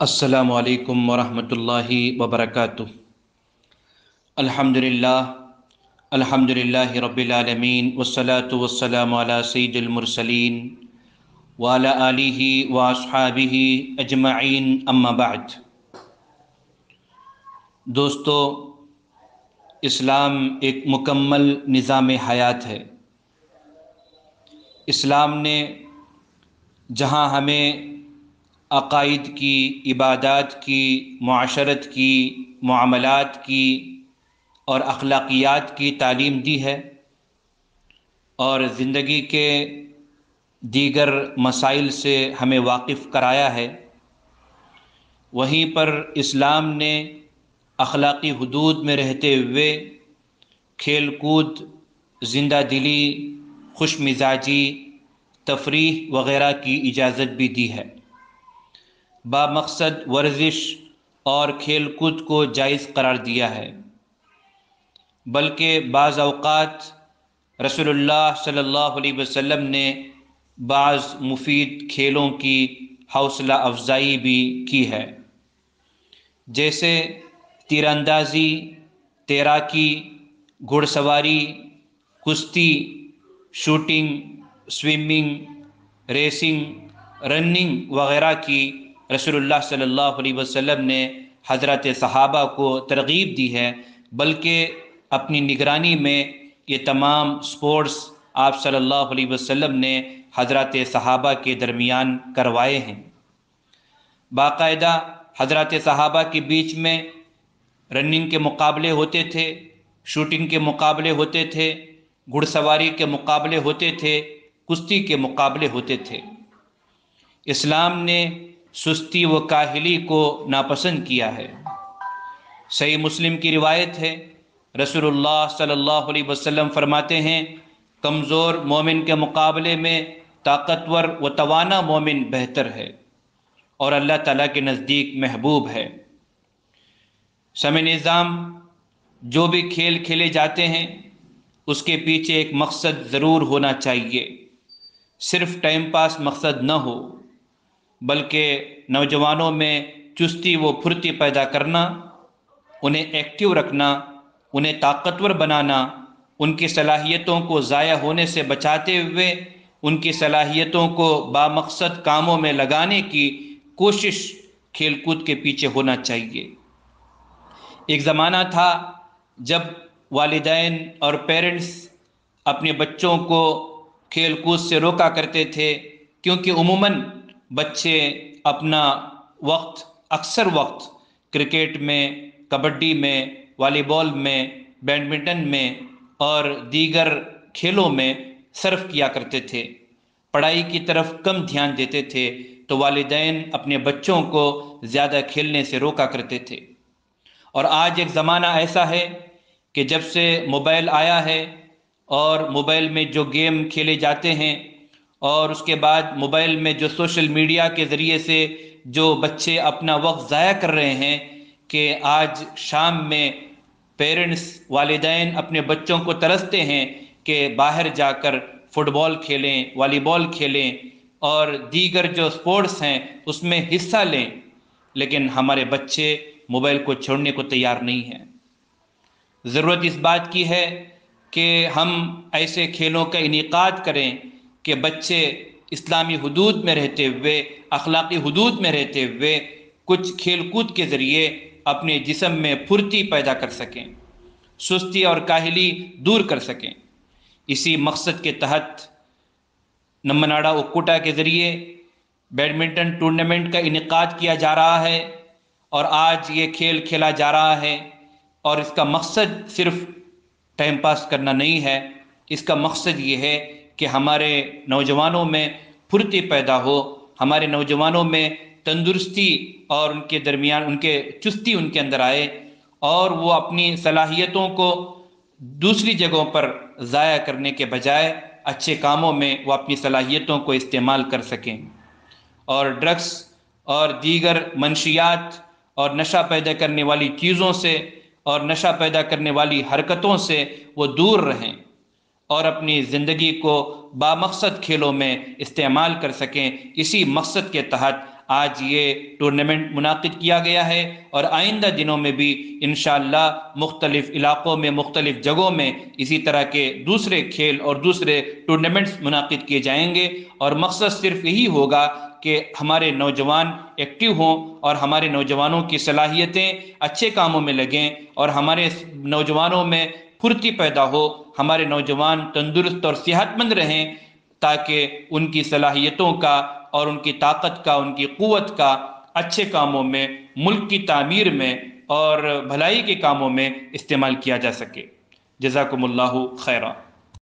अस्सलामु अलैकुम वरहमतुल्लाहि वबरकातुह अल्हम्दुलिल्लाह अल्हम्दुलिल्लाहि रब्बिल आलमीन वस्सलातु वस्सलामु अला सय्यिदिल मुरसलीन व अला आलिहि व अस्हाबिहि अजमईन अम्मा बाद दोस्तों, इस्लाम एक मुकम्मल निज़ाम हयात है। इस्लाम ने जहाँ हमें अकायद की, इबादत की माशरत की मामलात की और अखलाकियात की तालीम दी है और ज़िंदगी के दीगर मसाइल से हमें वाकिफ़ कराया है। वहीं पर इस्लाम ने अखलाकी हदूद में रहते हुए खेल कूद ज़िंदा दिली, खुश मिजाजी, तफरीह वग़ैरह की इजाज़त भी दी है। बामकसद वर्जिश और खेल कूद को जायज़ करार दिया है। बल्कि बाज़ सल्लल्लाहु अलैहि वसल्लम ने बाज़ मुफीद खेलों की हौसला अफजाई भी की है। जैसे तीरंदाजी, तैराकी, घुड़सवारी, कुश्ती, शूटिंग, स्विमिंग, रेसिंग, रनिंग वगैरह की रसूलुल्लाह सल्ला वसल्लम ने हज़रत सहाबा को तरगीब दी है, बल्कि अपनी निगरानी में ये तमाम स्पोर्ट्स आप अलैहि वसल्लम ने हज़रत सहाबा के दरमियान करवाए हैं। बाकायदा हज़रत सहाबा के बीच में रनिंग के मुकाबले होते थे शूटिंग के मुकाबले होते थे, घुड़सवारी के मुकाबले होते थे, कुश्ती के मुकाबले होते थे। इस्लाम ने सुस्ती व काहली को नापसंद किया है। सही मुस्लिम की रिवायत है, रसूलुल्लाह सल्लल्लाहु अलैहि वसल्लम फरमाते हैं, कमज़ोर मोमिन के मुकाबले में ताकतवर व तवाना मोमिन बेहतर है और अल्लाह ताला के नज़दीक महबूब है। समय निज़ाम, जो भी खेल खेले जाते हैं, उसके पीछे एक मकसद ज़रूर होना चाहिए। सिर्फ़ टाइम पास मकसद न हो बल्कि नौजवानों में चुस्ती व फुर्ती पैदा करना, उन्हें एक्टिव रखना, उन्हें ताकतवर बनाना, उनकी सलाहियतों को ज़ाया होने से बचाते हुए, उनकी सलाहियतों को बामकसद कामों में लगाने की कोशिश खेलकूद के पीछे होना चाहिए। एक ज़माना था जब वालदेन और पेरेंट्स अपने बच्चों को खेल कूद से रोका करते थे, क्योंकि उमूमन बच्चे अपना वक्त, अक्सर वक्त क्रिकेट में, कबड्डी में, वॉलीबॉल में, बैडमिंटन में और दीगर खेलों में सर्फ किया करते थे। पढ़ाई की तरफ़ कम ध्यान देते थे तो वालदेन अपने बच्चों को ज़्यादा खेलने से रोका करते थे। और आज एक ज़माना ऐसा है कि जब से मोबाइल आया है और मोबाइल में जो गेम खेले जाते हैं और उसके बाद मोबाइल में जो सोशल मीडिया के ज़रिए से जो बच्चे अपना वक्त ज़ाया कर रहे हैं कि आज शाम में पेरेंट्स वालदेन अपने बच्चों को तरसते हैं कि बाहर जाकर फुटबॉल खेलें वॉलीबॉल खेलें और दीगर जो स्पोर्ट्स हैं उसमें हिस्सा लें लेकिन हमारे बच्चे मोबाइल को छोड़ने को तैयार नहीं हैं ज़रूरत इस बात की है कि हम ऐसे खेलों का इनका करें कि बच्चे इस्लामी हदूद में रहते हुए, अखलाकी हदूद में रहते हुए कुछ खेल कूद के ज़रिए अपने जिसम में फुर्ती पैदा कर सकें, सुस्ती और काहली दूर कर सकें। इसी मकसद के तहत नमनाड़ा उक्कुटा के ज़रिए बैडमिंटन टूर्नामेंट का इनका किया जा रहा है और आज ये खेल खेला जा रहा है और इसका मकसद सिर्फ़ टाइम पास करना नहीं है, इसका मकसद ये है कि हमारे नौजवानों में फुर्ती पैदा हो, हमारे नौजवानों में तंदुरुस्ती और उनके दरमियान, उनके चुस्ती उनके अंदर आए और वो अपनी सलाहियतों को दूसरी जगहों पर ज़ाया करने के बजाय अच्छे कामों में वो अपनी सलाहियतों को इस्तेमाल कर सकें। और ड्रग्स और दीगर मनशियात और नशा पैदा करने वाली चीज़ों से और नशा पैदा करने वाली हरकतों से वो दूर रहें। और अपनी ज़िंदगी को बामकसद खेलों में इस्तेमाल कर सकें। इसी मकसद के तहत आज ये टूर्नामेंट मुनद किया गया है और आइंदा दिनों में भी इन मुख्तलिफ़ इलाक़ों में, मुख्तलिफ़ जगहों में इसी तरह के दूसरे खेल और दूसरे टूर्नामेंट्स मुनद किए जाएँगे। और मकसद सिर्फ़ यही होगा कि हमारे नौजवान एक्टिव हों और हमारे नौजवानों की सलाहियतें अच्छे कामों में लगें और हमारे नौजवानों में फुर्ती पैदा हो, हमारे नौजवान तंदुरुस्त और सेहतमंद रहें, ताकि उनकी सलाहियतों का और उनकी ताकत का, उनकी क़वत का अच्छे कामों में, मुल्क की तमीर में और भलाई के कामों में इस्तेमाल किया जा सके। जजाकम्ला खैरा।